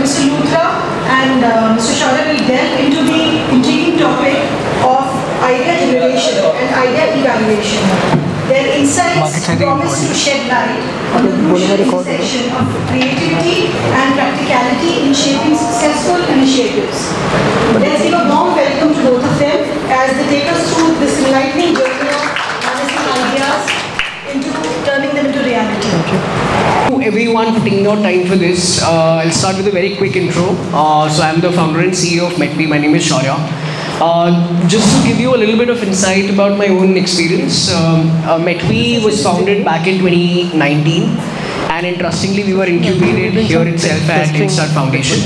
Mr. Luthra and uh, Mr. Shaurya will delve into the intriguing topic of idea generation and idea evaluation. Their insights promise to shed light on the crucial intersection of creativity and practicality in shaping successful initiatives. Let's give a warm welcome to both of them as they take us through this enlightening journey of harnessing ideas into turning them into reality. to everyone for taking out time for this. Uh, I'll start with a very quick intro. Uh, so I'm the founder and CEO of Metvy. My name is Shaurya. Uh, just to give you a little bit of insight about my own experience, um, uh, Metvy was founded back in 2019 and interestingly we were incubated here itself at Instart Foundation.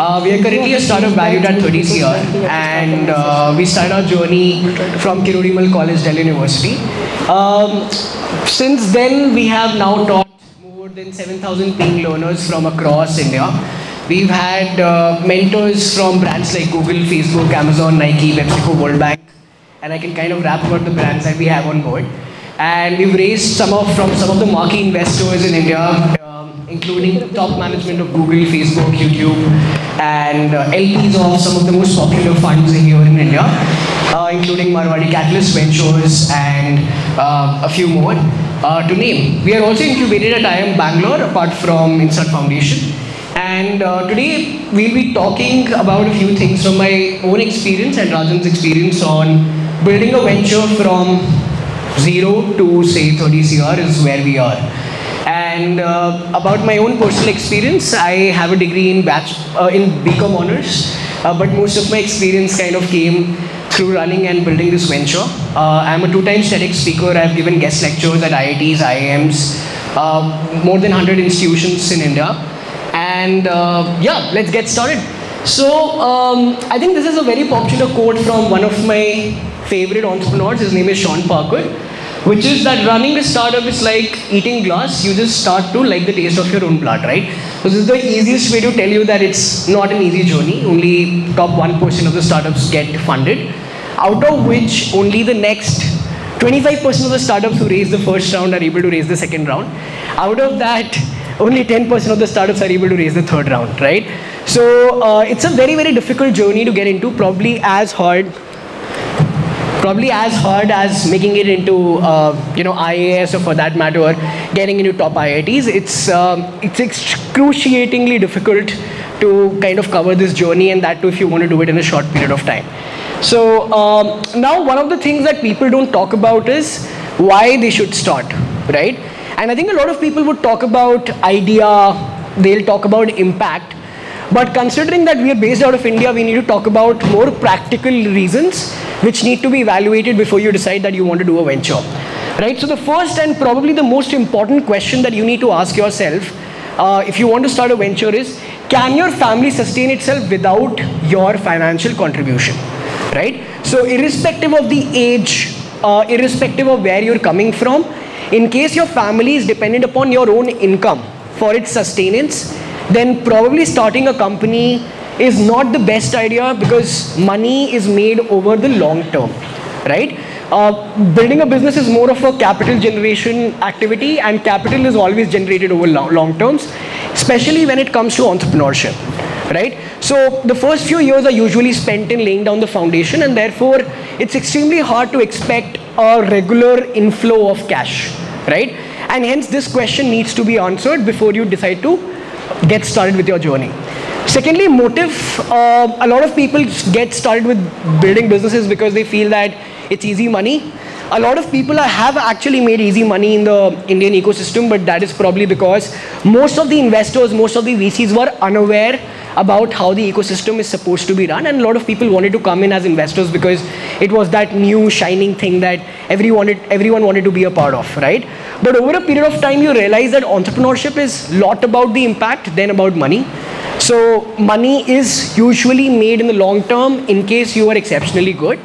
Uh, we are currently a startup valued at 30 CR and uh, we started our journey from Kirodimal College, Delhi University. Um, since then we have now taught more than 7,000 paying learners from across India. We've had uh, mentors from brands like Google, Facebook, Amazon, Nike, PepsiCo, World Bank, and I can kind of wrap about the brands that we have on board. And we've raised some of from some of the marquee investors in India, um, including top management of Google, Facebook, YouTube, and uh, LPs of some of the most popular funds here in India, including Marwadi Catalyst Ventures and uh, a few more uh, to name. We are also incubated at IIM Bangalore, apart from Instart Foundation. And uh, today we'll be talking about a few things from my own experience and Rajan's experience on building a venture from zero to say 30 CR is where we are. And uh, about my own personal experience, I have a degree in batch uh, in BCom honors, uh, but most of my experience kind of came through running and building this venture. Uh, I'm a two-time TEDx speaker. I've given guest lectures at IITs, IIMs, uh, more than 100 institutions in India. And uh, yeah, let's get started. So um, I think this is a very popular quote from one of my favorite entrepreneurs. His name is Sean Parker, which is that running a startup is like eating glass. You just start to like the taste of your own blood, right? So this is the easiest way to tell you that it's not an easy journey. Only top 1% of the startups get funded, out of which only the next 25% of the startups who raise the first round are able to raise the second round. Out of that, only 10% of the startups are able to raise the third round, right? So uh, it's a very, very difficult journey to get into, probably as hard probably as hard as making it into uh, you know IAS or for that matter getting into top IITs. It's um, it's excruciatingly difficult to kind of cover this journey and that too if you want to do it in a short period of time. So um, now one of the things that people don't talk about is why they should start, right? And I think a lot of people would talk about idea, they'll talk about impact, but considering that we are based out of India, we need to talk about more practical reasons which need to be evaluated before you decide that you want to do a venture. Right? So the first and probably the most important question that you need to ask yourself uh, if you want to start a venture is, can your family sustain itself without your financial contribution? Right? So irrespective of the age, uh, irrespective of where you're coming from, in case your family is dependent upon your own income for its sustenance, then probably starting a company is not the best idea because money is made over the long term, right? Uh, building a business is more of a capital generation activity and capital is always generated over long, long terms, especially when it comes to entrepreneurship, right? So the first few years are usually spent in laying down the foundation and therefore it's extremely hard to expect a regular inflow of cash, right? And hence this question needs to be answered before you decide to get started with your journey. Secondly, motive. Uh, a lot of people get started with building businesses because they feel that it's easy money. A lot of people have actually made easy money in the Indian ecosystem, but that is probably because most of the investors, most of the VCs were unaware about how the ecosystem is supposed to be run and a lot of people wanted to come in as investors because it was that new shining thing that everyone wanted, everyone wanted to be a part of, right? But over a period of time, you realize that entrepreneurship is lot about the impact than about money. So money is usually made in the long term in case you are exceptionally good.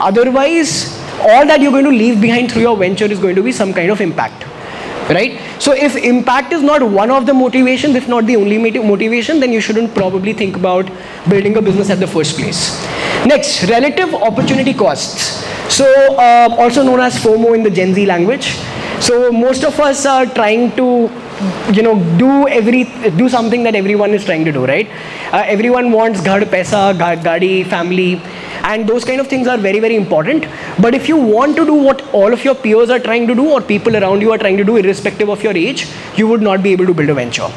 Otherwise, all that you're going to leave behind through your venture is going to be some kind of impact right? So if impact is not one of the motivations if not the only motivation then you shouldn't probably think about building a business at the first place. Next relative opportunity costs. So uh, also known as fomo in the gen z language. So most of us are trying to you know, do every do something that everyone is trying to do, right? Uh, everyone wants ghar, paisa, gadi, family, and those kind of things are very, very important. But if you want to do what all of your peers are trying to do or people around you are trying to do, irrespective of your age, you would not be able to build a venture.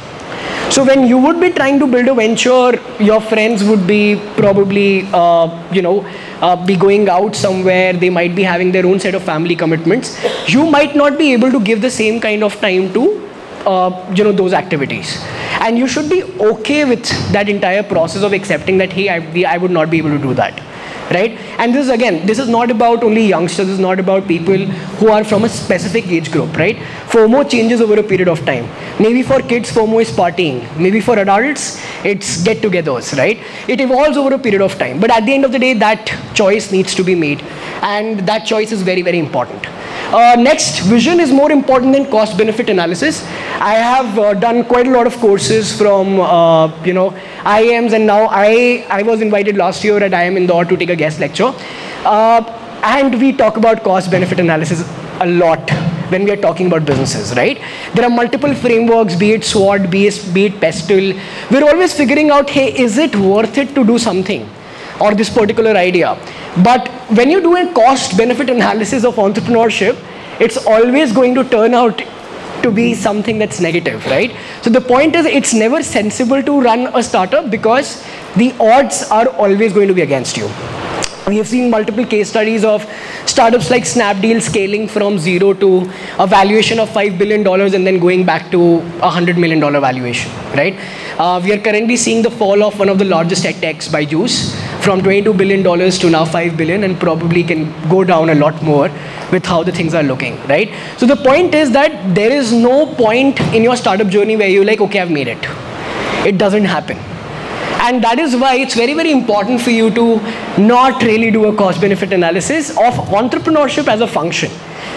So when you would be trying to build a venture, your friends would be probably, uh, you know, uh, be going out somewhere. They might be having their own set of family commitments. You might not be able to give the same kind of time to, uh, you know, those activities. And you should be okay with that entire process of accepting that, hey, I, I would not be able to do that right? And this is again, this is not about only youngsters, this is not about people who are from a specific age group, right? FOMO changes over a period of time. Maybe for kids, FOMO is partying. Maybe for adults, it's get-togethers, right? It evolves over a period of time. But at the end of the day, that choice needs to be made. And that choice is very, very important. Uh, next, vision is more important than cost benefit analysis. I have uh, done quite a lot of courses from, uh, you know, IIMs and now I, I was invited last year at IIM Indore to take a guest lecture. Uh, and we talk about cost benefit analysis a lot when we are talking about businesses, right? There are multiple frameworks, be it SWOT, be it, be it PESTLE. We're always figuring out, hey, is it worth it to do something or this particular idea? But when you do a cost benefit analysis of entrepreneurship, it's always going to turn out to be something that's negative, right? So the point is it's never sensible to run a startup because the odds are always going to be against you. We have seen multiple case studies of startups like Snapdeal scaling from zero to a valuation of $5 billion and then going back to a $100 million valuation, right? Uh, we are currently seeing the fall of one of the largest tech techs Byju's from $22 billion to now 5 billion and probably can go down a lot more with how the things are looking, right? So the point is that there is no point in your startup journey where you're like, okay, I've made it. It doesn't happen and that is why it's very, very important for you to not really do a cost benefit analysis of entrepreneurship as a function.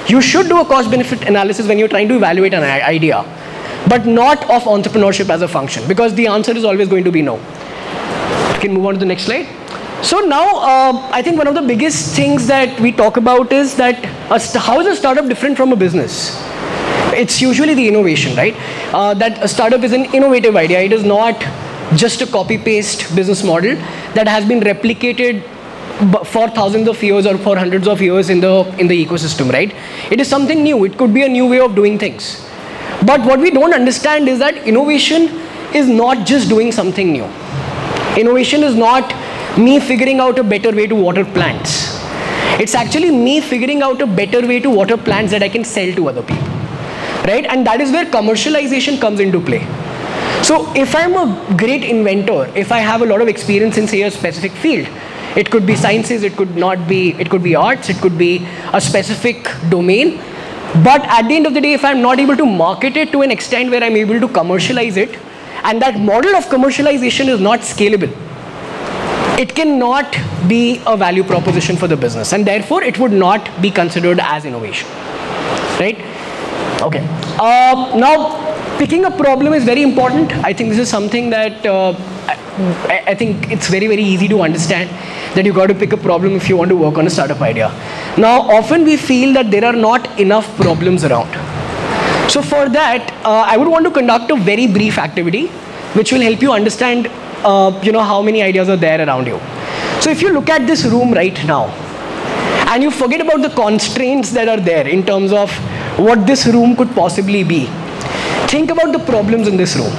You should do a cost benefit analysis when you're trying to evaluate an idea, but not of entrepreneurship as a function because the answer is always going to be no. Can move on to the next slide. So now, uh, I think one of the biggest things that we talk about is that how is a startup different from a business? It's usually the innovation, right? Uh, that a startup is an innovative idea. It is not just a copy paste business model that has been replicated for thousands of years or for hundreds of years in the in the ecosystem right it is something new it could be a new way of doing things but what we don't understand is that innovation is not just doing something new innovation is not me figuring out a better way to water plants. It's actually me figuring out a better way to water plants that i can sell to other people right? And that is where commercialization comes into play. So if I'm a great inventor, if I have a lot of experience in say a specific field, it could be sciences, it could not be, it could be arts, it could be a specific domain. But at the end of the day, if I'm not able to market it to an extent where I'm able to commercialize it, and that model of commercialization is not scalable, it cannot be a value proposition for the business and therefore it would not be considered as innovation right okay uh, now picking a problem is very important. I think this is something that uh, I, I, think it's very, very easy to understand that you got to pick a problem if you want to work on a startup idea. Now, often we feel that there are not enough problems around. So for that, uh, I would want to conduct a very brief activity which will help you understand uh, you know, how many ideas are there around you. So if you look at this room right now, and you forget about the constraints that are there in terms of what this room could possibly be, Think about the problems in this room.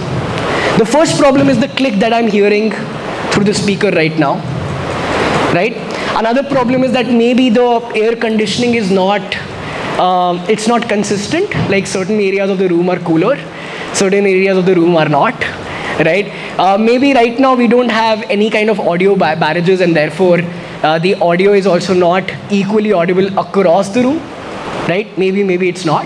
The first problem is the click that I'm hearing through the speaker right now. Right? Another problem is that maybe the air conditioning is not, um, it's not consistent. Like certain areas of the room are cooler, certain areas of the room are not. Right? Uh, maybe right now we don't have any kind of audio barrages and therefore uh, the audio is also not equally audible across the room. Right? Maybe, maybe it's not.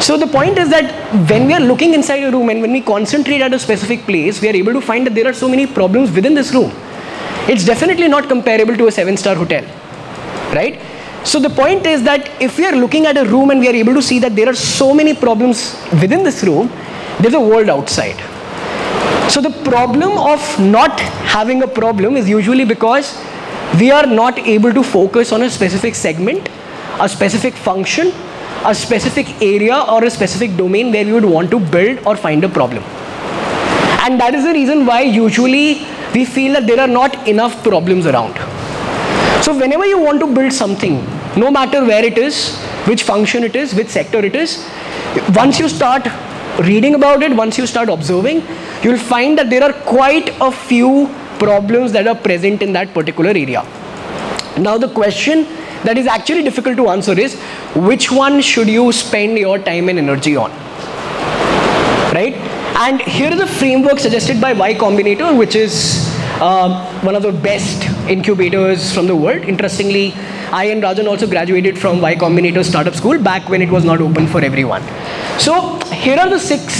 So the point is that when we are looking inside a room and when we concentrate at a specific place, we are able to find that there are so many problems within this room. It's definitely not comparable to a seven-star hotel, right? So the point is that if we are looking at a room and we are able to see that there are so many problems within this room, there's a world outside. So the problem of not having a problem is usually because we are not able to focus on a specific segment, a specific function, a specific area or a specific domain where we would want to build or find a problem. And that is the reason why usually we feel that there are not enough problems around. So whenever you want to build something, no matter where it is, which function it is, which sector it is, once you start reading about it, once you start observing, you'll find that there are quite a few problems that are present in that particular area. Now the question that is actually difficult to answer is which one should you spend your time and energy on? Right? And here is a framework suggested by Y Combinator, which is uh, one of the best incubators from the world. Interestingly, I and Rajan also graduated from Y Combinator Startup School back when it was not open for everyone. So here are the six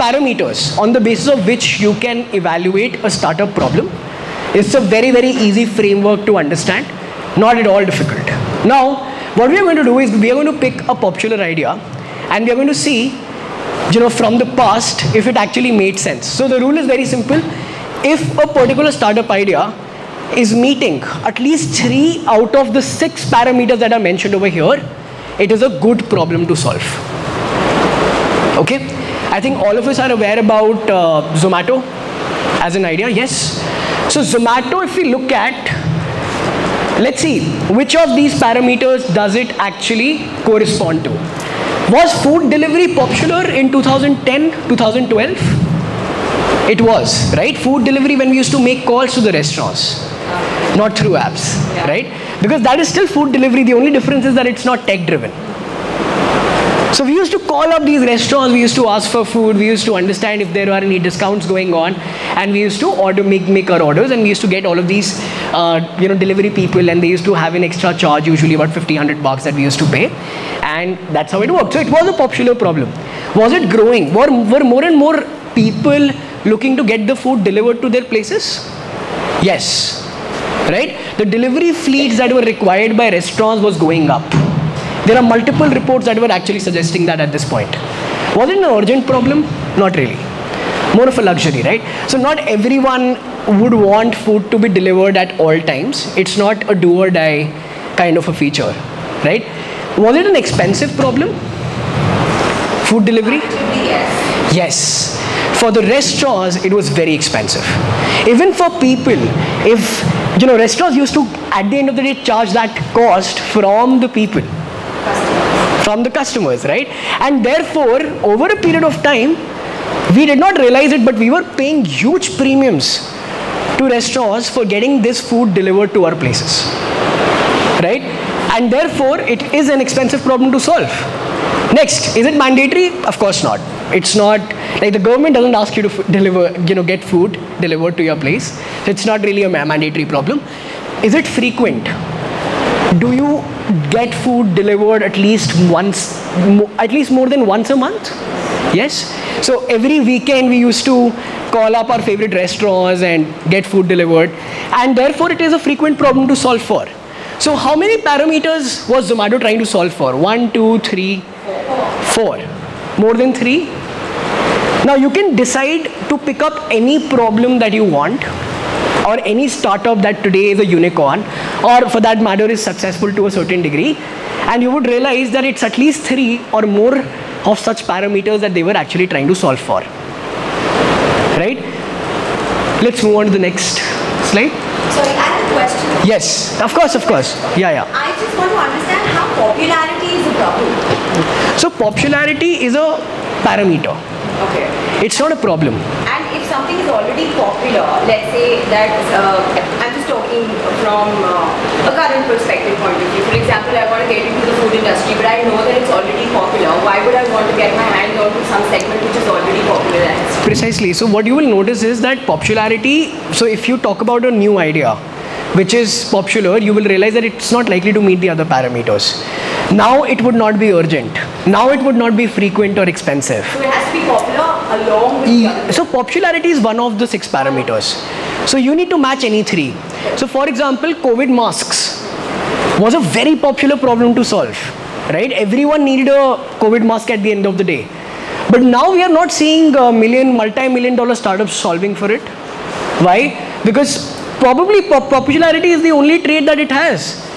parameters on the basis of which you can evaluate a startup problem. It's a very, very easy framework to understand, not at all difficult. Now, what we are going to do is we are going to pick a popular idea and we are going to see, you know, from the past if it actually made sense. So the rule is very simple. If a particular startup idea is meeting at least three out of the six parameters that are mentioned over here, it is a good problem to solve. Okay? I think all of us are aware about uh, Zomato as an idea, yes? So Zomato, if we look at, let's see, which of these parameters does it actually correspond to? Was food delivery popular in 2010, 2012? It was, right? Food delivery when we used to make calls to the restaurants not through apps, yeah. right? Because that is still food delivery. The only difference is that it's not tech driven. So we used to call up these restaurants, we used to ask for food, we used to understand if there are any discounts going on, and we used to order, make, make our orders, and we used to get all of these, uh, you know, delivery people, and they used to have an extra charge, usually about 50, 100 bucks that we used to pay, and that's how it worked. So it was a popular problem. Was it growing? Were, were more and more people looking to get the food delivered to their places? Yes right? The delivery fleets that were required by restaurants was going up. There are multiple reports that were actually suggesting that at this point. Was it an urgent problem? Not really. More of a luxury, right? So not everyone would want food to be delivered at all times. It's not a do or die kind of a feature, right? Was it an expensive problem? Food delivery? Yes. Yes. For the restaurants, it was very expensive. Even for people, if you know, restaurants used to, at the end of the day, charge that cost from the people, from the customers, right? And therefore, over a period of time, we did not realize it, but we were paying huge premiums to restaurants for getting this food delivered to our places, right? And therefore, it is an expensive problem to solve. Next, is it mandatory? Of course not. It's not like the government doesn't ask you to deliver, you know, get food delivered to your place. So it's not really a mandatory problem. Is it frequent? Do you get food delivered at least once, at least more than once a month? Yes. So every weekend we used to call up our favorite restaurants and get food delivered, and therefore it is a frequent problem to solve for. So how many parameters was Zomato trying to solve for? One, two, three, four. More than three? Now you can decide to pick up any problem that you want or any startup that today is a unicorn or for that matter is successful to a certain degree and you would realize that it's at least three or more of such parameters that they were actually trying to solve for. Right? Let's move on to the next slide. Sorry, I have a question. Yes, of course, of course. Yeah, yeah. I just want to understand how popularity is a problem. So popularity is a parameter. Okay. It's not a problem. And something is already popular, let's say that uh, I'm just talking from uh, a current perspective point of view. For example, I want to get into the food industry, but I know that it's already popular. Why would I want to get my hands onto some segment which is already popular? Precisely. So what you will notice is that popularity. So if you talk about a new idea, which is popular, you will realize that it's not likely to meet the other parameters. Now it would not be urgent. Now it would not be frequent or expensive. So it has to be popular along with So popularity is one of the six parameters. So you need to match any three. So for example, COVID masks was a very popular problem to solve. Right? Everyone needed a COVID mask at the end of the day. But now we are not seeing a million, multi-million dollar startups solving for it. Why? Because probably popularity is the only trait that it has.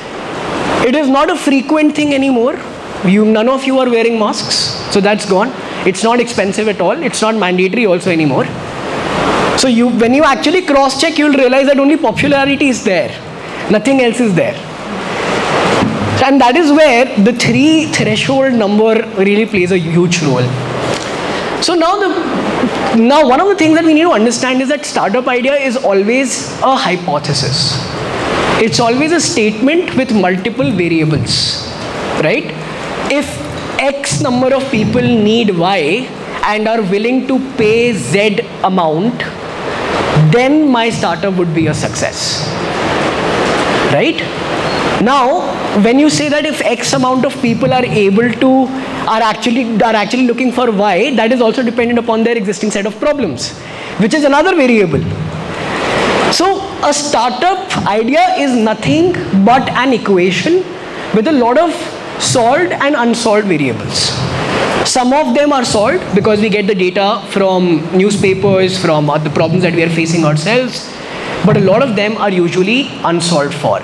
It is not a frequent thing anymore. You, none of you are wearing masks, so that's gone. It's not expensive at all. It's not mandatory also anymore. So you, when you actually cross-check, you'll realize that only popularity is there. Nothing else is there. And that is where the three threshold number really plays a huge role. So now the now one of the things that we need to understand is that startup idea is always a hypothesis. It's always a statement with multiple variables, right? If X number of people need Y and are willing to pay Z amount, then my startup would be a success, right? Now, when you say that if X amount of people are able to, are actually, are actually looking for Y, that is also dependent upon their existing set of problems, which is another variable. So, a startup idea is nothing but an equation with a lot of solved and unsolved variables. Some of them are solved because we get the data from newspapers, from the problems that we are facing ourselves, but a lot of them are usually unsolved for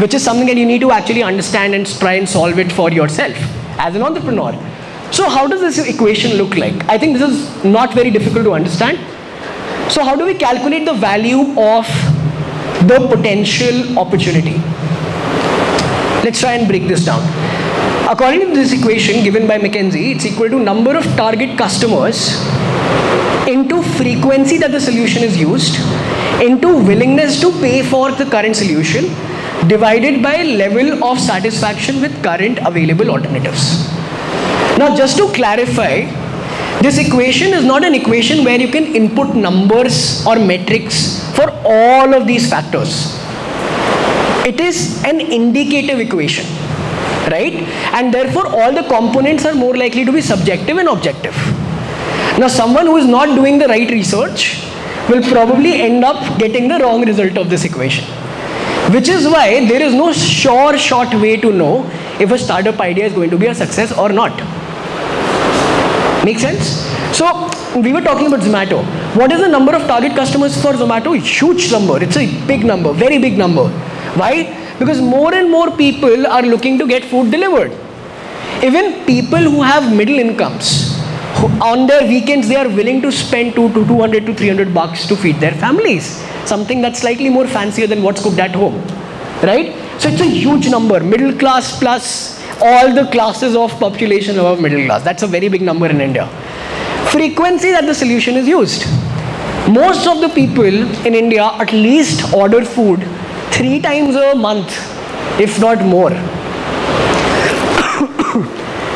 which is something that you need to actually understand and try and solve it for yourself as an entrepreneur. So how does this equation look like? I think this is not very difficult to understand. So how do we calculate the value of the potential opportunity? Let's try and break this down. According to this equation given by McKinsey, it's equal to number of target customers into frequency that the solution is used into willingness to pay for the current solution divided by level of satisfaction with current available alternatives. Now just to clarify, this equation is not an equation where you can input numbers or metrics for all of these factors. It is an indicative equation, right? And therefore all the components are more likely to be subjective and objective. Now someone who is not doing the right research will probably end up getting the wrong result of this equation. Which is why there is no sure short way to know if a startup idea is going to be a success or not. Make sense? So we were talking about Zomato. What is the number of target customers for Zomato? Huge number. It's a big number, very big number. Why? Because more and more people are looking to get food delivered. Even people who have middle incomes, on their weekends they are willing to spend two to 200 to 300 bucks to feed their families something that's slightly more fancier than what's cooked at home, right? So it's a huge number, middle class plus all the classes of population above middle class. That's a very big number in India. Frequency that the solution is used. Most of the people in India at least order food three times a month, if not more.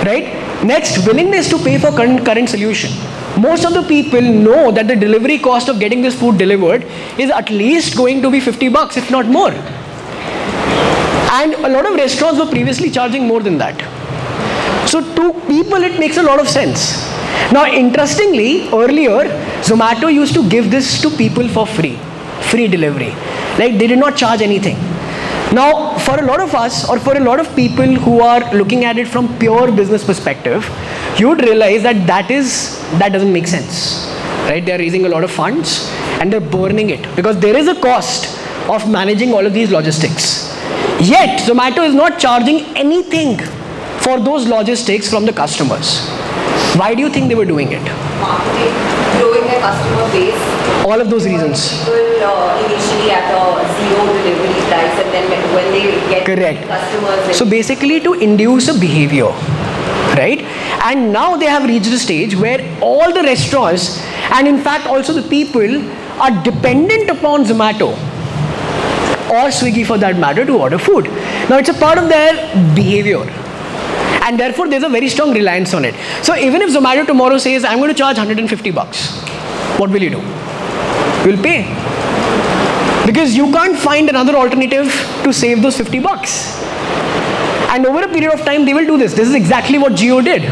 right? Next, willingness to pay for current, current solution most of the people know that the delivery cost of getting this food delivered is at least going to be 50 bucks, if not more. And a lot of restaurants were previously charging more than that. So to people, it makes a lot of sense. Now, interestingly, earlier, Zomato used to give this to people for free, free delivery. Like they did not charge anything. Now, for a lot of us, or for a lot of people who are looking at it from pure business perspective, you would realize that that is that doesn't make sense, right? They're raising a lot of funds and they're burning it because there is a cost of managing all of these logistics. Yet, Zomato is not charging anything for those logistics from the customers. Why do you think they were doing it? Marketing, growing their customer base. All of those reasons. People uh, initially at a zero delivery price and then when they get Correct. customers. So basically to induce a behavior, right? And now they have reached a stage where all the restaurants and in fact also the people are dependent upon Zomato or Swiggy for that matter to order food. Now it's a part of their behavior and therefore there's a very strong reliance on it. So even if Zomato tomorrow says I'm going to charge 150 bucks, what will you do? You'll pay because you can't find another alternative to save those 50 bucks. And over a period of time, they will do this. This is exactly what Jio did,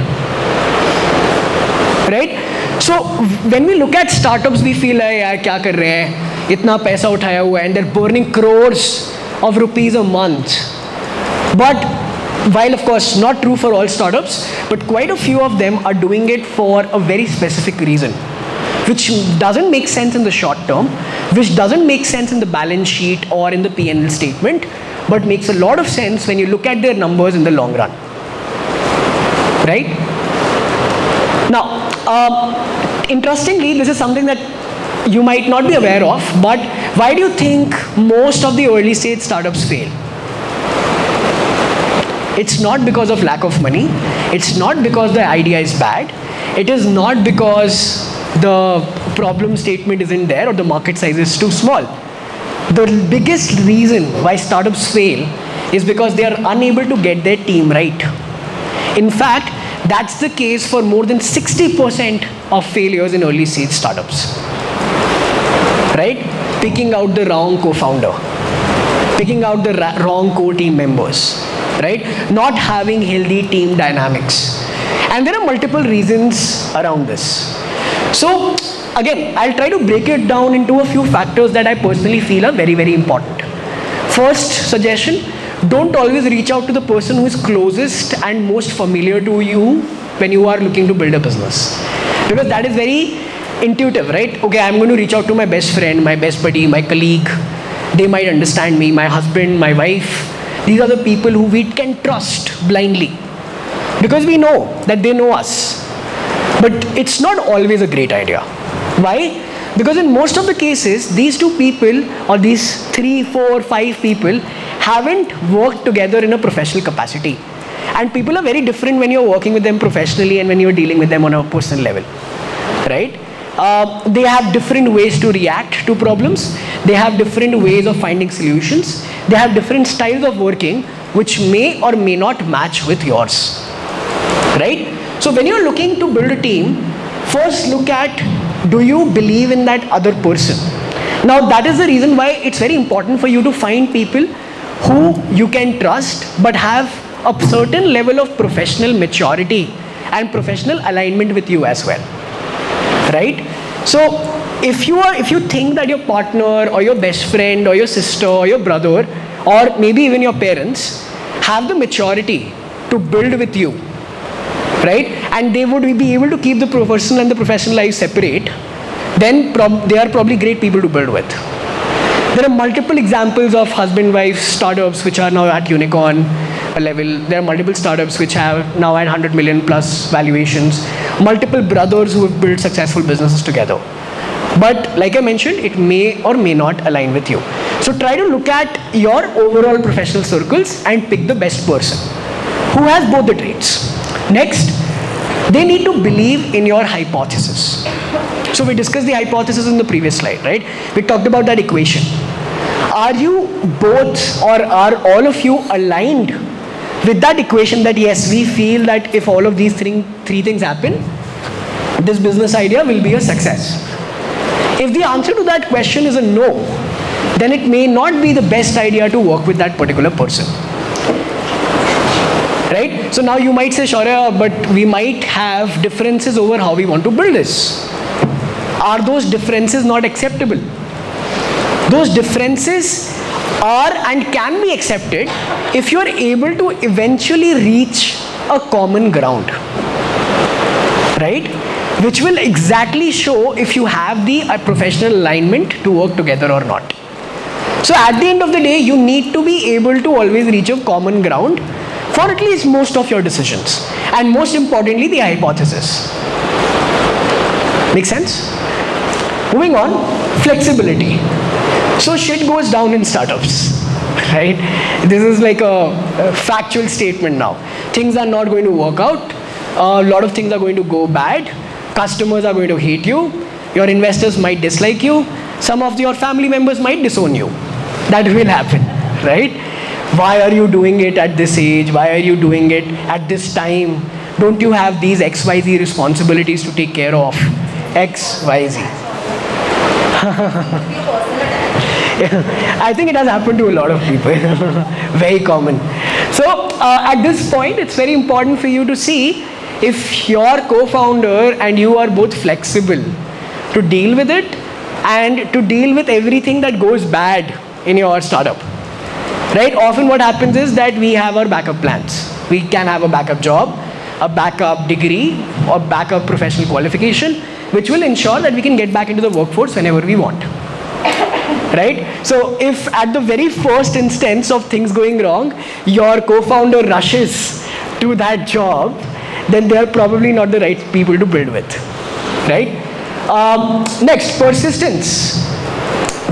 right? So when we look at startups, we feel like, hey, kya kar rahe hai? इतना पैसा उठाया हुआ है and they're burning crores of rupees a month. But while of course not true for all startups, but quite a few of them are doing it for a very specific reason, which doesn't make sense in the short term, which doesn't make sense in the balance sheet or in the P&L statement, but makes a lot of sense when you look at their numbers in the long run. right? Now, um, interestingly, this is something that you might not be aware of, but why do you think most of the early stage startups fail? It's not because of lack of money. It's not because the idea is bad. It is not because the problem statement isn't there or the market size is too small. The biggest reason why startups fail is because they are unable to get their team right. In fact, that's the case for more than 60% of failures in early stage startups. Right? Picking out the wrong co-founder, picking out the wrong co-team members, right? Not having healthy team dynamics. And there are multiple reasons around this. So again, I'll try to break it down into a few factors that I personally feel are very, very important. First suggestion, don't always reach out to the person who is closest and most familiar to you when you are looking to build a business. Because that is very intuitive, right? Okay, I'm going to reach out to my best friend, my best buddy, my colleague. They might understand me, my husband, my wife. These are the people who we can trust blindly. Because we know that they know us. But it's not always a great idea. Why? Because in most of the cases, these two people or these three, four, five people haven't worked together in a professional capacity. And people are very different when you're working with them professionally and when you're dealing with them on a personal level. Right? Uh, they have different ways to react to problems. They have different ways of finding solutions. They have different styles of working which may or may not match with yours. Right? So when you're looking to build a team, first look at do you believe in that other person? Now that is the reason why it's very important for you to find people who you can trust but have a certain level of professional maturity and professional alignment with you as well. Right? So if you are if you think that your partner or your best friend or your sister or your brother or maybe even your parents have the maturity to build with you right? And they would be able to keep the personal and the professional life separate, then they are probably great people to build with. There are multiple examples of husband-wife startups which are now at unicorn level. There are multiple startups which have now at 100 million plus valuations. Multiple brothers who have built successful businesses together. But like I mentioned, it may or may not align with you. So try to look at your overall professional circles and pick the best person who has both the traits. Next, they need to believe in your hypothesis. So we discussed the hypothesis in the previous slide, right? We talked about that equation. Are you both or are all of you aligned with that equation that yes, we feel that if all of these three, three things happen, this business idea will be a success. If the answer to that question is a no, then it may not be the best idea to work with that particular person right? So now you might say, Shaurya, but we might have differences over how we want to build this. Are those differences not acceptable? Those differences are and can be accepted if you are able to eventually reach a common ground, right? Which will exactly show if you have the uh, professional alignment to work together or not. So at the end of the day, you need to be able to always reach a common ground for at least most of your decisions. And most importantly, the hypothesis. Make sense? Moving on, flexibility. So shit goes down in startups, right? This is like a, a factual statement now. Things are not going to work out. A lot of things are going to go bad. Customers are going to hate you. Your investors might dislike you. Some of your family members might disown you. That will happen, right? Why are you doing it at this age? Why are you doing it at this time? Don't you have these XYZ responsibilities to take care of? XYZ. I think it has happened to a lot of people. very common. So uh, at this point, it's very important for you to see if your co-founder and you are both flexible to deal with it and to deal with everything that goes bad in your startup right? Often what happens is that we have our backup plans. We can have a backup job, a backup degree, or backup professional qualification, which will ensure that we can get back into the workforce whenever we want. Right? So if at the very first instance of things going wrong, your co-founder rushes to that job, then they are probably not the right people to build with, right? Um, next, persistence.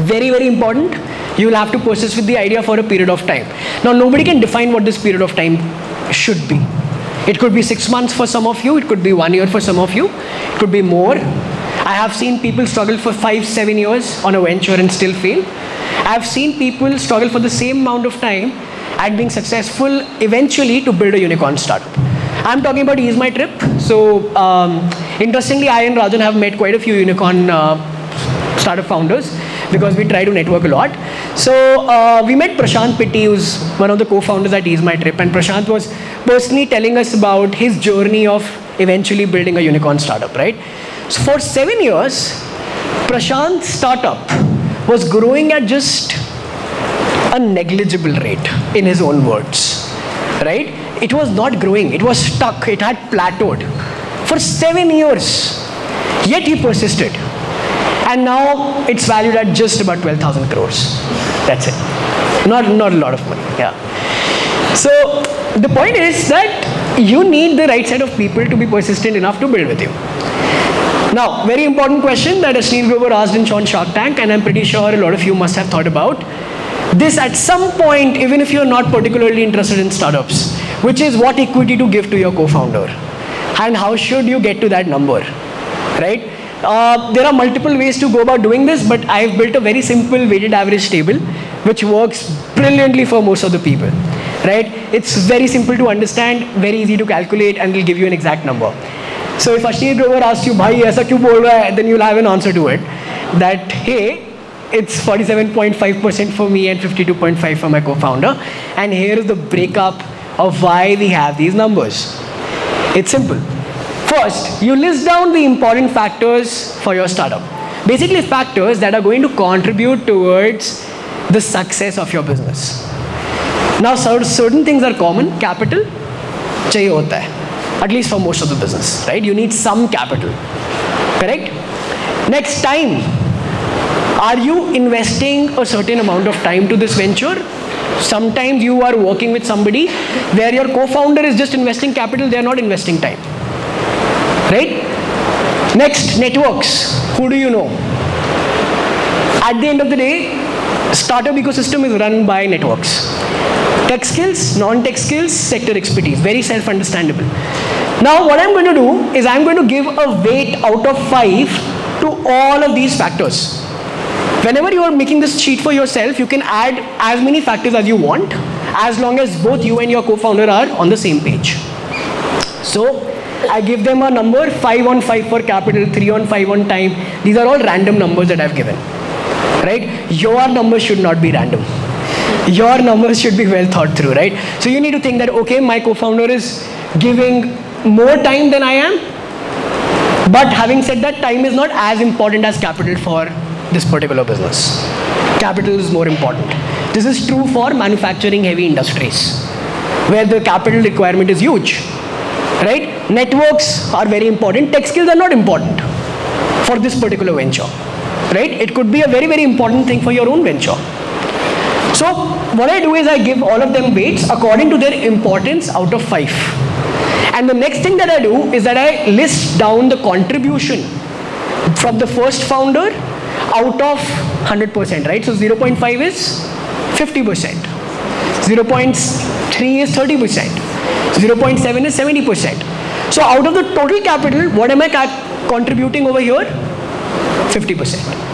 Very, very important. You will have to persist with the idea for a period of time. Now, nobody can define what this period of time should be. It could be six months for some of you, it could be one year for some of you, it could be more. I have seen people struggle for five, seven years on a venture and still fail. I have seen people struggle for the same amount of time and being successful eventually to build a unicorn startup. I'm talking about Ease My Trip. So, um, interestingly, I and Rajan have met quite a few unicorn uh, startup founders because we try to network a lot. So uh, we met Prashant Pitti, who's one of the co-founders at Ease My Trip, and Prashant was personally telling us about his journey of eventually building a unicorn startup, right? For seven years, Prashant's startup was growing at just a negligible rate, in his own words, right? It was not growing, it was stuck, it had plateaued for seven years. Yet he persisted and now it's valued at just about 12,000 crores. That's it. Not, not a lot of money, yeah. So the point is that you need the right set of people to be persistent enough to build with you. Now, very important question that Ashneer Grover asked in Sean Shark Tank, and I'm pretty sure a lot of you must have thought about. This at some point, even if you're not particularly interested in startups, which is what equity to give to your co-founder, and how should you get to that number, right? Uh, there are multiple ways to go about doing this, but I've built a very simple weighted average table, which works brilliantly for most of the people, right? It's very simple to understand, very easy to calculate, and will give you an exact number. So if Ashneer Grover asks you, "Bhai, aisa kyun bol raha hai?" then you'll have an answer to it. That hey, it's 47.5% for me and 52.5 for my co-founder, and here is the breakup of why we have these numbers. It's simple. First, you list down the important factors for your startup. Basically, factors that are going to contribute towards the success of your business. Now, certain things are common. Capital, chahiye hota hai. At least for most of the business, right? You need some capital. Correct? Next, time. Are you investing a certain amount of time to this venture? Sometimes you are working with somebody where your co-founder is just investing capital, they are not investing time right? Next, networks. Who do you know? At the end of the day, startup ecosystem is run by networks. Tech skills, non-tech skills, sector expertise, very self-understandable. Now what I'm going to do is I'm going to give a weight out of five to all of these factors. Whenever you are making this sheet for yourself, you can add as many factors as you want, as long as both you and your co-founder are on the same page. So I give them a number 5 on 5 for capital, 3 on 5 on time. These are all random numbers that I've given. Right? Your numbers should not be random. Your numbers should be well thought through, right? So you need to think that, okay, my co-founder is giving more time than I am. But having said that, time is not as important as capital for this particular business. Capital is more important. This is true for manufacturing heavy industries, where the capital requirement is huge right? Networks are very important. Tech skills are not important for this particular venture, right? It could be a very, very important thing for your own venture. So what I do is I give all of them weights according to their importance out of five. And the next thing that I do is that I list down the contribution from the first founder out of 100%, right? So 0.5 is 50%. 0.3 is 30%. 0.7 is 70%. So out of the total capital, what am I contributing over here? 50%.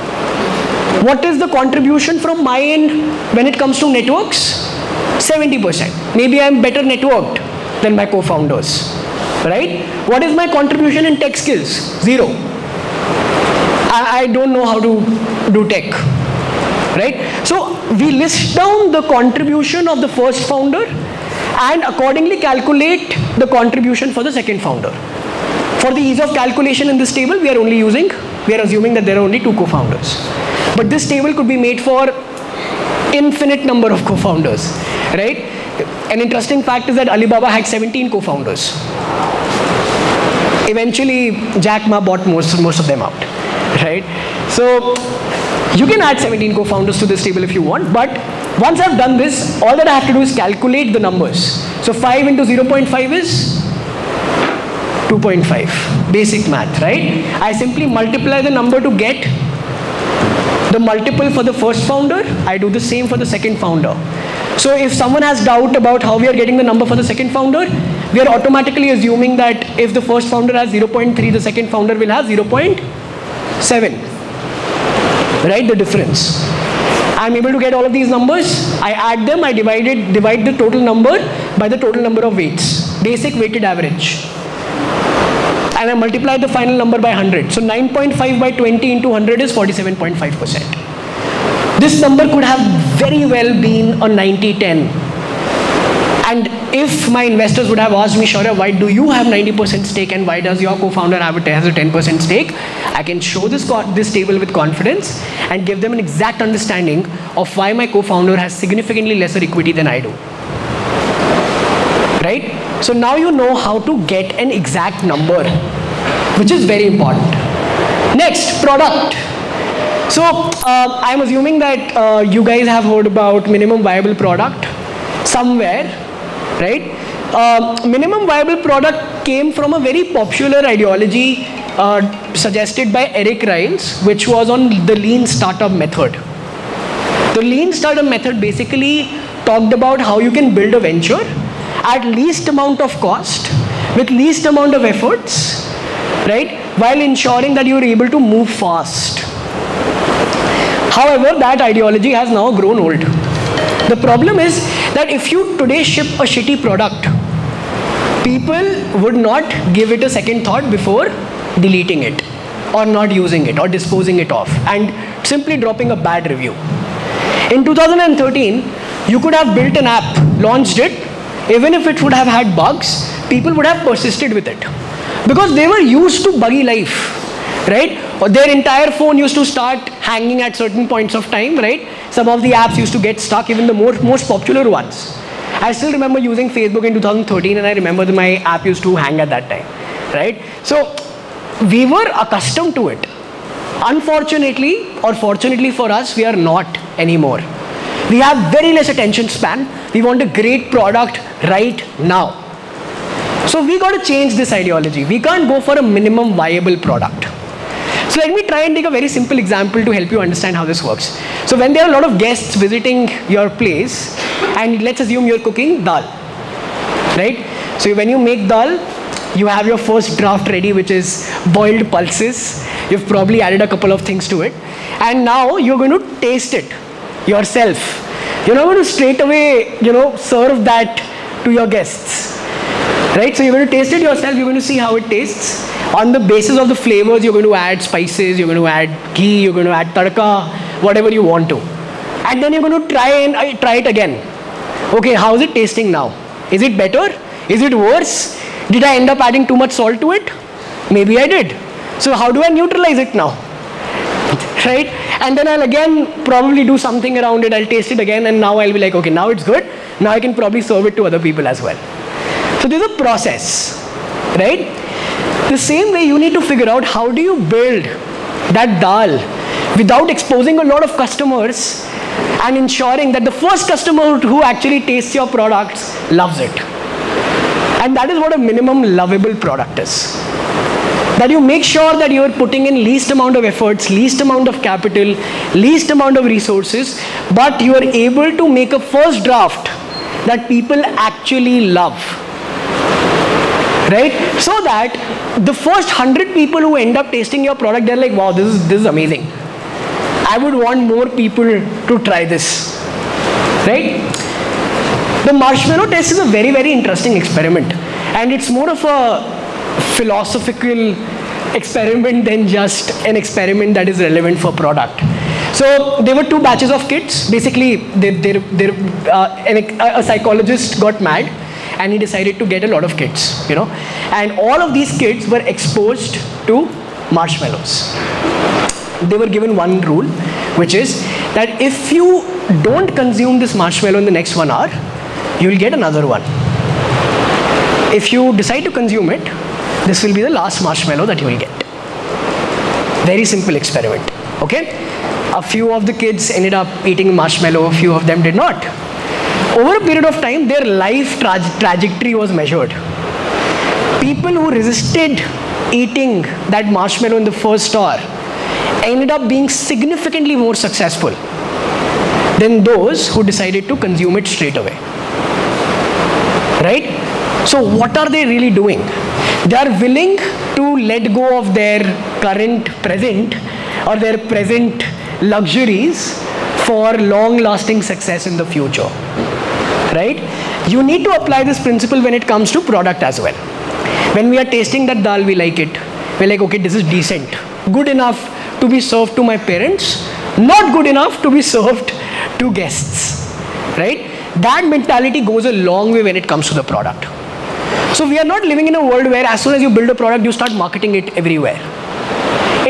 What is the contribution from my end when it comes to networks? 70%. Maybe I'm better networked than my co-founders. Right? What is my contribution in tech skills? Zero. I, I don't know how to do tech. Right? So we list down the contribution of the first founder and accordingly calculate the contribution for the second founder. For the ease of calculation in this table, we are only using, we are assuming that there are only two co-founders. But this table could be made for infinite number of co-founders, right? An interesting fact is that Alibaba had 17 co-founders. Eventually, Jack Ma bought most, most of them out, right? So you can add 17 co-founders to this table if you want, but once I've done this, all that I have to do is calculate the numbers. So 5 into 0.5 is 2.5. Basic math, right? I simply multiply the number to get the multiple for the first founder. I do the same for the second founder. So if someone has doubt about how we are getting the number for the second founder, we are automatically assuming that if the first founder has 0.3, the second founder will have 0.7. Right, the difference. I'm able to get all of these numbers. I add them, I divide it, divide the total number by the total number of weights. Basic weighted average. And I multiply the final number by 100. So 9.5 by 20 into 100 is 47.5%. This number could have very well been a 90-10. And if my investors would have asked me, Shaurya, why do you have 90% stake and why does your co-founder have a, a 10% stake? I can show this, this table with confidence and give them an exact understanding of why my co-founder has significantly lesser equity than I do. Right? So now you know how to get an exact number, which is very important. Next, product. So uh, I'm assuming that uh, you guys have heard about minimum viable product somewhere, right? Uh, minimum viable product came from a very popular ideology uh, suggested by Eric Ries, which was on the lean startup method. The lean startup method basically talked about how you can build a venture at least amount of cost with least amount of efforts, right? While ensuring that you are able to move fast. However, that ideology has now grown old. The problem is that if you today ship a shitty product, people would not give it a second thought before deleting it or not using it or disposing it off and simply dropping a bad review. In 2013, you could have built an app, launched it, even if it would have had bugs, people would have persisted with it because they were used to buggy life, right? Or their entire phone used to start hanging at certain points of time, right? Some of the apps used to get stuck, even the more, most popular ones. I still remember using Facebook in 2013 and I remember my app used to hang at that time, right? So we were accustomed to it. Unfortunately, or fortunately for us, we are not anymore. We have very less attention span. We want a great product right now. So we got to change this ideology. We can't go for a minimum viable product. So let me try and take a very simple example to help you understand how this works. So when there are a lot of guests visiting your place, and let's assume you're cooking dal, right? So when you make dal, you have your first draft ready, which is boiled pulses. You've probably added a couple of things to it. And now you're going to taste it yourself. You're not going to straight away, you know, serve that to your guests. Right? So you're going to taste it yourself, you're going to see how it tastes on the basis of the flavors, you're going to add spices, you're going to add ghee, you're going to add tadka, whatever you want to. And then you're going to try and uh, try it again. Okay, how is it tasting now? Is it better? Is it worse? Did I end up adding too much salt to it? Maybe I did. So how do I neutralize it now? right? And then I'll again probably do something around it. I'll taste it again, and now I'll be like, okay, now it's good. Now I can probably serve it to other people as well. So there's a process, right? The same way you need to figure out how do you build that dal without exposing a lot of customers and ensuring that the first customer who actually tastes your products loves it. And that is what a minimum lovable product is. That you make sure that you are putting in least amount of efforts, least amount of capital, least amount of resources, but you are able to make a first draft that people actually love right? So that the first 100 people who end up tasting your product, they're like, wow, this is, this is amazing. I would want more people to try this, right? The marshmallow test is a very, very interesting experiment. And it's more of a philosophical experiment than just an experiment that is relevant for product. So there were two batches of kids. Basically, they, they, they, uh, an, a psychologist got mad and he decided to get a lot of kids, you know. And all of these kids were exposed to marshmallows. They were given one rule, which is that if you don't consume this marshmallow in the next one hour, you will get another one. If you decide to consume it, this will be the last marshmallow that you will get. Very simple experiment, okay? A few of the kids ended up eating marshmallow, a few of them did not over a period of time, their life tra trajectory was measured. people who resisted eating that marshmallow in the first hour ended up being significantly more successful than those who decided to consume it straight away. Right? So, what are they really doing? They are willing to let go of their current present or their present luxuries for long lasting success in the future. Right? You need to apply this principle when it comes to product as well. When we are tasting that dal, we like it. We're like, okay, this is decent. Good enough to be served to my parents, not good enough to be served to guests. Right? That mentality goes a long way when it comes to the product. So we are not living in a world where as soon as you build a product, you start marketing it everywhere.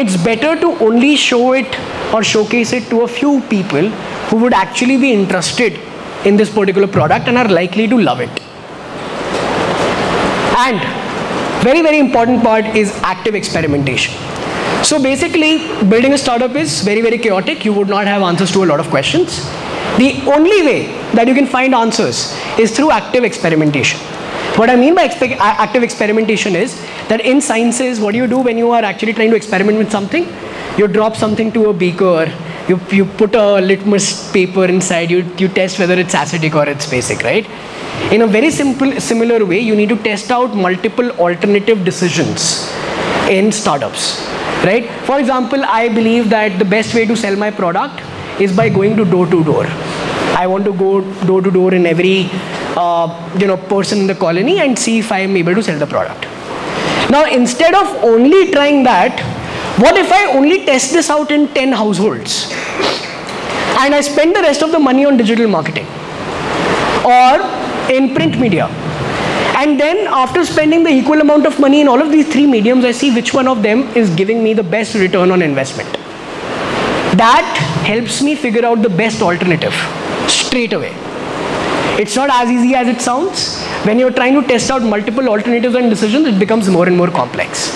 It's better to only show it or showcase it to a few people who would actually be interested in this particular product and are likely to love it. And very, very important part is active experimentation. So basically, building a startup is very, very chaotic. You would not have answers to a lot of questions. The only way that you can find answers is through active experimentation. What I mean by active experimentation is that in sciences, what do you do when you are actually trying to experiment with something? You drop something to a beaker, you, you put a litmus paper inside, you, you test whether it's acidic or it's basic, right? In a very simple, similar way, you need to test out multiple alternative decisions in startups, right? For example, I believe that the best way to sell my product is by going to door to door. I want to go door to door in every uh, you know person in the colony and see if I am able to sell the product. Now, instead of only trying that, what if I only test this out in 10 households and I spend the rest of the money on digital marketing? Or in print media. And then after spending the equal amount of money in all of these three mediums, I see which one of them is giving me the best return on investment. That helps me figure out the best alternative straight away. It's not as easy as it sounds. When you're trying to test out multiple alternatives and decisions, it becomes more and more complex.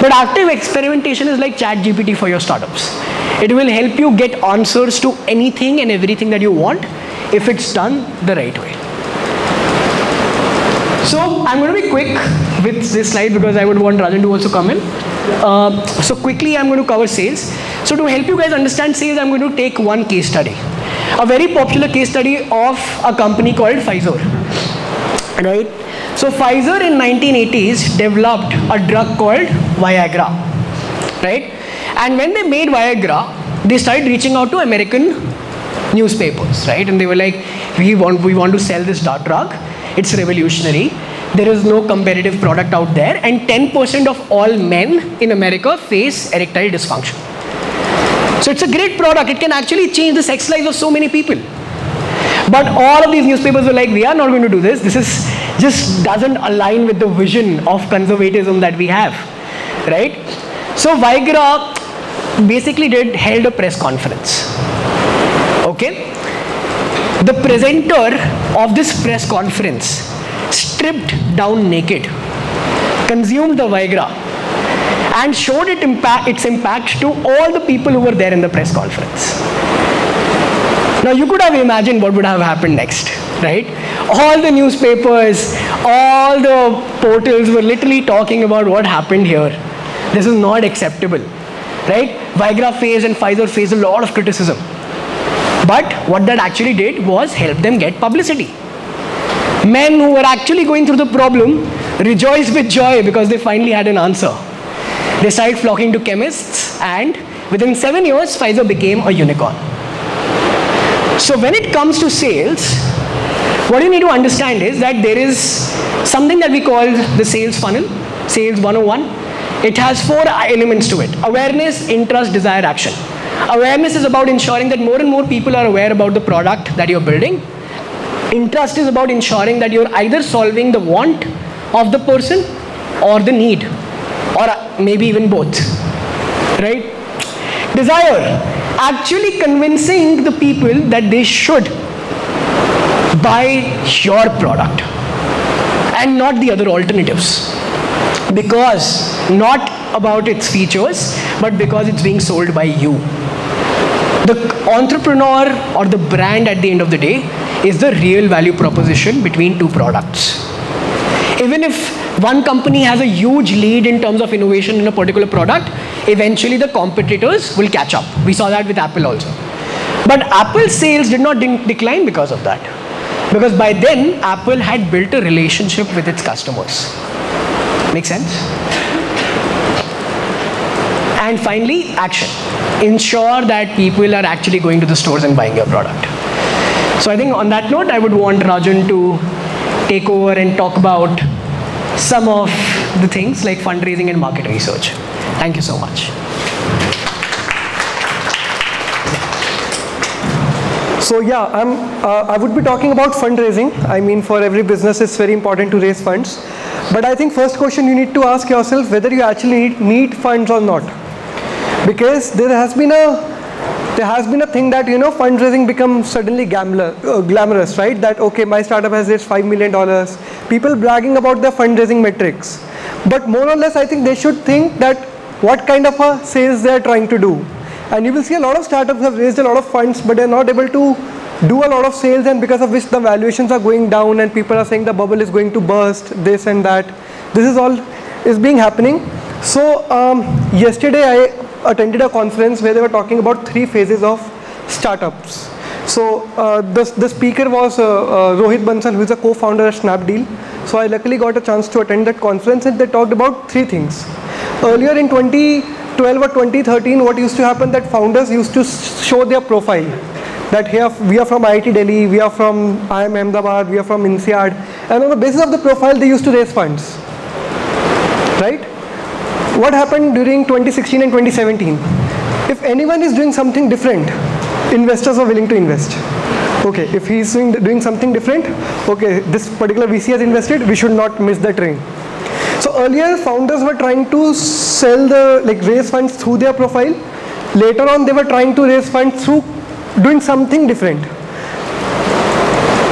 But active experimentation is like ChatGPT for your startups. It will help you get answers to anything and everything that you want if it's done the right way. So I'm going to be quick with this slide because I would want Rajan to also come in. Uh, so quickly I'm going to cover sales. So to help you guys understand sales, I'm going to take one case study. A very popular case study of a company called Pfizer. Right? So Pfizer in 1980s developed a drug called Viagra. Right? And when they made Viagra, they started reaching out to American newspapers, right? And they were like, we want, we want to sell this drug it's revolutionary. There is no competitive product out there, and 10% of all men in America face erectile dysfunction. So it's a great product. It can actually change the sex lives of so many people. But all of these newspapers were like, we are not going to do this. This is just doesn't align with the vision of conservatism that we have, right? So Viagra basically did held a press conference. Okay, the presenter of this press conference stripped down naked, consumed the Viagra, and showed it impact, its impact to all the people who were there in the press conference. Now, you could have imagined what would have happened next, right? All the newspapers, all the portals were literally talking about what happened here. This is not acceptable, right? Viagra faced and Pfizer faced a lot of criticism. But what that actually did was help them get publicity. Men who were actually going through the problem rejoiced with joy because they finally had an answer. They started flocking to chemists, and within seven years, Pfizer became a unicorn. So, when it comes to sales, what you need to understand is that there is something that we call the sales funnel, sales 101. It has four elements to it awareness, interest, desire, action. Awareness is about ensuring that more and more people are aware about the product that you're building. Interest is about ensuring that you're either solving the want of the person or the need, maybe even both. Right? Desire, actually convincing the people that they should buy your product and not the other alternatives. Because not about its features, but because it's being sold by you the entrepreneur or the brand at the end of the day is the real value proposition between two products. Even if one company has a huge lead in terms of innovation in a particular product, eventually the competitors will catch up. We saw that with Apple also. But Apple sales did not de decline because of that. Because by then, Apple had built a relationship with its customers. Make sense? And finally, action. Ensure that people are actually going to the stores and buying your product. So I think on that note, I would want Rajan to take over and talk about some of the things like fundraising and market research. Thank you so much. So yeah, I'm, uh, I would be talking about fundraising. I mean, for every business, it's very important to raise funds. But I think first question you need to ask yourself whether you actually need, need funds or not. Because there has been a there has been a thing that you know fundraising becomes suddenly gambler, uh, glamorous, right? That okay, my startup has raised five million dollars. People bragging about their fundraising metrics, but more or less, I think they should think that what kind of a sales they are trying to do. And you will see a lot of startups have raised a lot of funds, but they're not able to do a lot of sales, and because of which the valuations are going down, and people are saying the bubble is going to burst, this and that. This is all is being happening. So um, yesterday I attended a conference where they were talking about three phases of startups. So uh, the, the speaker was uh, uh, Rohit Bansal, who is a co-founder at Snapdeal. So I luckily got a chance to attend that conference and they talked about three things. Earlier in 2012 or 2013, what used to happen that founders used to show their profile. That here we are from IIT Delhi, we are from IIM Ahmedabad, we are from INSEAD. And on the basis of the profile, they used to raise funds. Right? What happened during 2016 and 2017? If anyone is doing something different, investors are willing to invest. Okay, if he's doing, doing something different, okay, this particular VC has invested, we should not miss the train. So earlier founders were trying to sell the, like raise funds through their profile. Later on they were trying to raise funds through doing something different.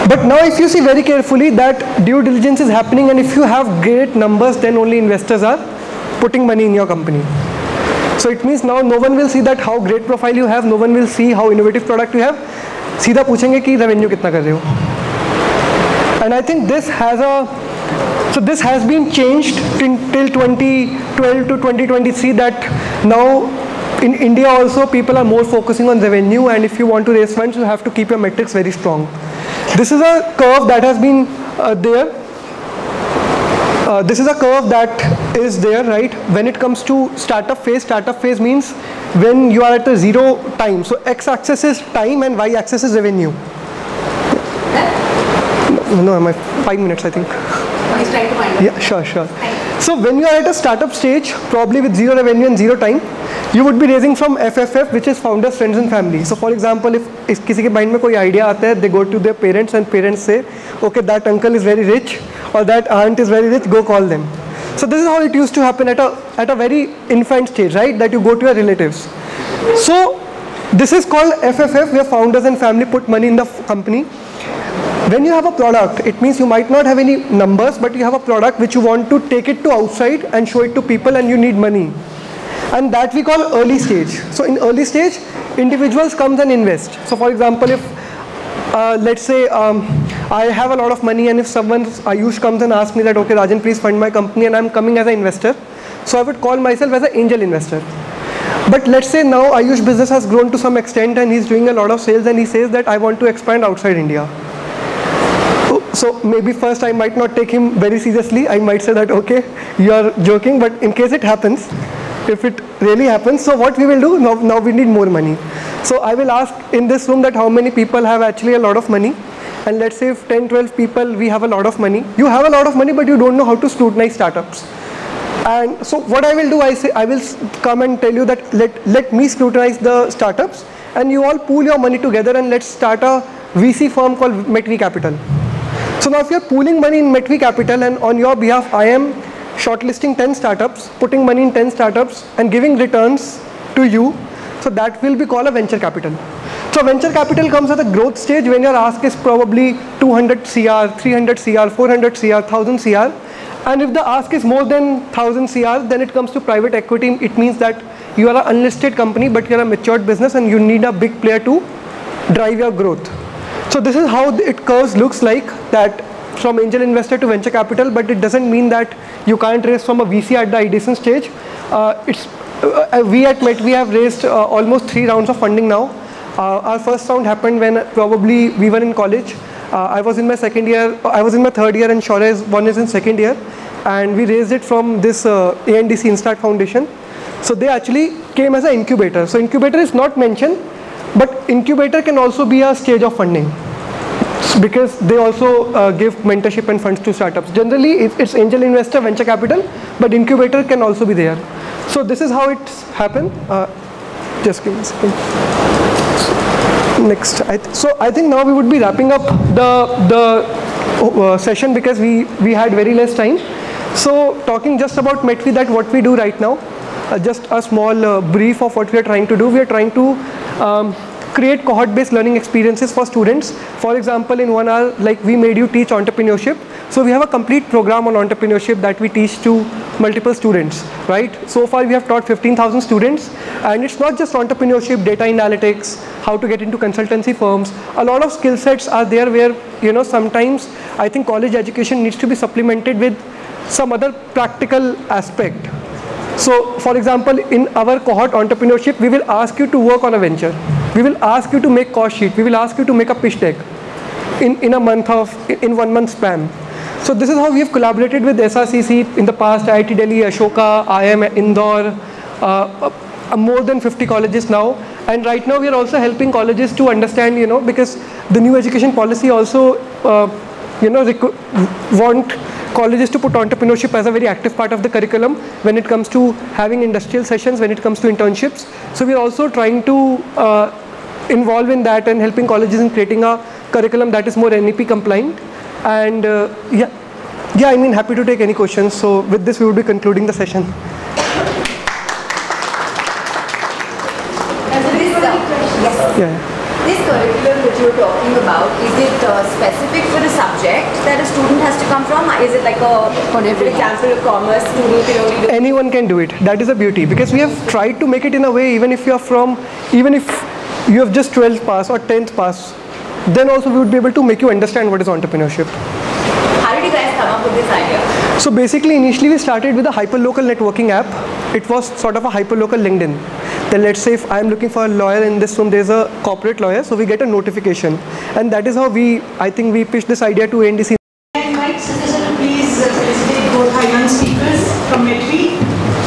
But now if you see very carefully that due diligence is happening and if you have great numbers then only investors are putting money in your company. So it means now no one will see that how great profile you have, no one will see how innovative product you have. सीधा पूछेंगे कि revenue कितना कर रहे हो and I think this has a so this has been changed till 2012 to 2023 that now in India also people are more focusing on revenue and if you want to raise funds you have to keep your metrics very strong. This is a curve that has been uh, there uh, this is a curve that is there, right? When it comes to startup phase, startup phase means when you are at the zero time. So x-axis is time and y-axis is revenue. No, my five minutes, I think. He's trying to find Yeah, sure, sure. So when you are at a startup stage, probably with zero revenue and zero time, you would be raising from FFF, which is founders, friends and family. So for example, if, if किसी के mind में कोई idea आता है, they go to their parents and parents say, okay, that uncle is very rich or that aunt is very rich, go call them. So this is how it used to happen at a, at a very infant stage, right? That you go to your relatives. So this is called FFF, where founders and family put money in the company. When you have a product, it means you might not have any numbers, but you have a product which you want to take it to outside and show it to people and you need money. And that we call early stage. So in early stage, individuals comes and invest. So for example, if uh, let's say um, I have a lot of money and if someone, Ayush comes and asks me that, okay, Rajan, please fund my company and I'm coming as an investor. So I would call myself as an angel investor. But let's say now Ayush business has grown to some extent and he's doing a lot of sales and he says that I want to expand outside India. So maybe first I might not take him very seriously. I might say that, okay, you are joking, but in case it happens, if it really happens, so what we will do, now, now we need more money. So I will ask in this room that how many people have actually a lot of money. And let's say if 10 12 people we have a lot of money. You have a lot of money but you don't know how to scrutinize startups. And so what I will do I say I will come and tell you that let let me scrutinize the startups. And you all pool your money together and let's start a VC firm called Metvy Capital so now if you're pooling money in Metvy Capital and on your behalf I am shortlisting 10 startups putting money in 10 startups and giving returns to you so that will be called a venture capital so venture capital comes at the growth stage when your ask is probably 200 CR, 300 CR, 400 CR, 1000 CR. And if the ask is more than 1000 CR, then it comes to private equity. It means that you are an unlisted company, but you're a matured business and you need a big player to drive your growth. So this is how it curves looks like that from angel investor to venture capital, but it doesn't mean that you can't raise from a VC at the ideation stage. Uh, it's uh, we at Metvy have raised uh, almost three rounds of funding now. Uh, our first round happened when probably we were in college. Uh, I was in my second year. I was in my third year, and Shaurya is one is in second year, and we raised it from this uh, ANDC Instart Foundation. So they actually came as an incubator. So incubator is not mentioned, but incubator can also be a stage of funding because they also uh, give mentorship and funds to startups. Generally, it's angel investor, venture capital, but incubator can also be there. So this is how it's happened. Uh, just give me a second. Next, I so I think now we would be wrapping up the the uh, session because we we had very less time. So talking just about Metvy, that what we do right now, uh, just a small uh, brief of what we are trying to do. We are trying to um, create cohort-based learning experiences for students. For example, in one hour, like we made you teach entrepreneurship. So we have a complete program on entrepreneurship that we teach to multiple students, right? So far we have taught 15,000 students and it's not just entrepreneurship, data analytics, how to get into consultancy firms. A lot of skill sets are there where, you know, sometimes I think college education needs to be supplemented with some other practical aspect. So for example, in our cohort entrepreneurship, we will ask you to work on a venture. We will ask you to make cost sheet. We will ask you to make a pitch deck in, in a month of, in one month span. So this is how we have collaborated with SRCC in the past, IIT Delhi, Ashoka, IIM, Indore, uh, uh, more than 50 colleges now. And right now we are also helping colleges to understand, you know, because the new education policy also, uh, you know, want colleges to put entrepreneurship as a very active part of the curriculum when it comes to having industrial sessions, when it comes to internships. So we're also trying to uh, involved in that and helping colleges in creating a curriculum that is more NEP compliant. And uh, yeah, yeah, I mean, happy to take any questions. So with this, we will be concluding the session. Yes. Yeah. This curriculum you're talking about, is it uh, specific for the subject that a student has to come from? Is it like a, for example, a commerce student can only do Anyone can do it. That is the beauty. Because we have tried to make it in a way, even if you're from, even if you have just 12th pass or 10th pass, then also we would be able to make you understand what is entrepreneurship. How did you guys come up with this idea? So basically, initially we started with a hyperlocal networking app. It was sort of a hyperlocal LinkedIn. Then let's say if I'm looking for a lawyer in this room, there's a corporate lawyer, so we get a notification. And that is how we, I think we pitched this idea to ANDC. I please uh, felicitate both speakers from Metvy.